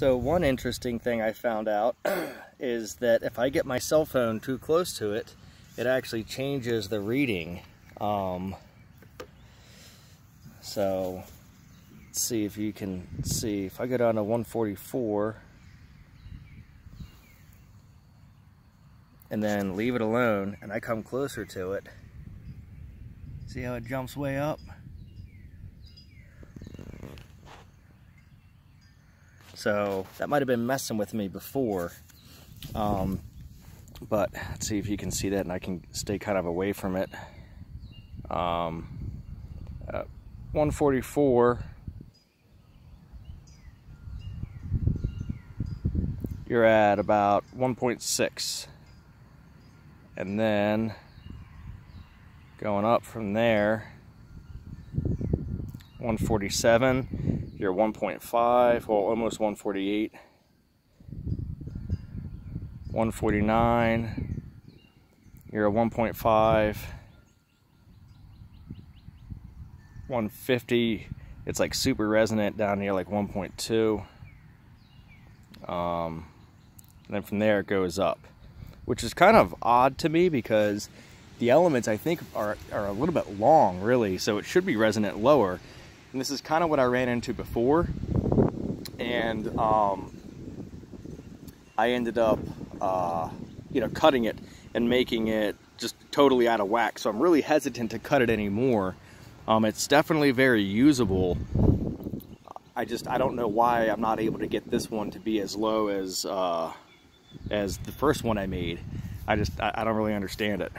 So one interesting thing I found out is that if I get my cell phone too close to it, it actually changes the reading. Um, so let's see if you can see. If I go down to 144 and then leave it alone and I come closer to it, see how it jumps way up? So that might have been messing with me before. Um, but let's see if you can see that and I can stay kind of away from it. Um, 144, you're at about 1.6. And then going up from there, 147 you're 1.5, well, almost 148. 149. You're a 1.5. 150. It's like super resonant down here, like 1.2. Um, and then from there it goes up, which is kind of odd to me because the elements I think are, are a little bit long, really, so it should be resonant lower. And this is kind of what I ran into before. And um, I ended up, uh, you know, cutting it and making it just totally out of whack. So I'm really hesitant to cut it anymore. Um, it's definitely very usable. I just, I don't know why I'm not able to get this one to be as low as, uh, as the first one I made. I just, I, I don't really understand it.